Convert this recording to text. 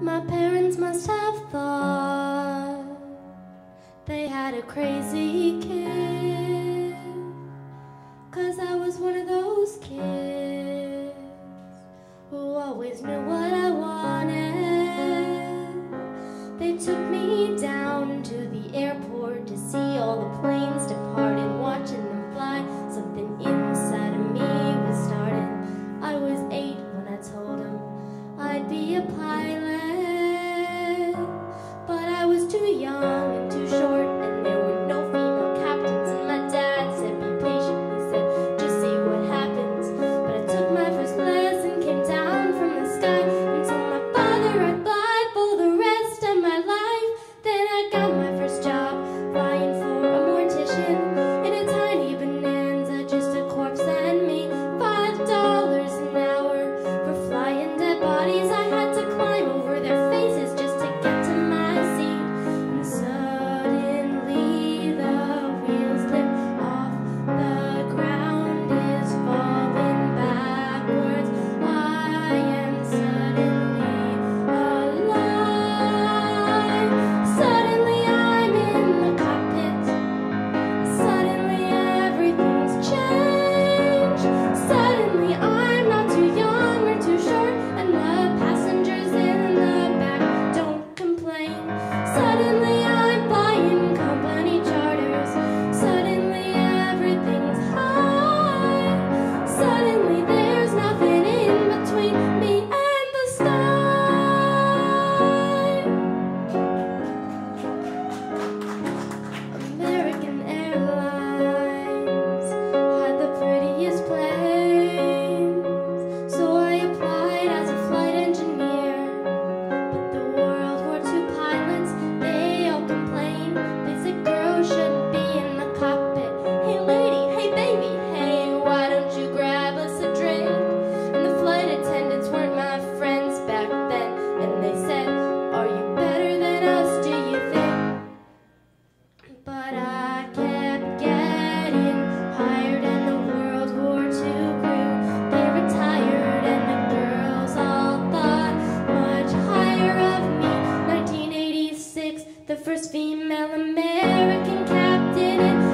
My parents must have thought they had a crazy kid. Cause I was one of those kids who always knew what I wanted. They took me down to the airport to see all the planes depart and watching them fly. Something inside they said, are you better than us, do you think? But I kept getting hired and the World War II crew. They retired and the girls all thought much higher of me. 1986, the first female American captain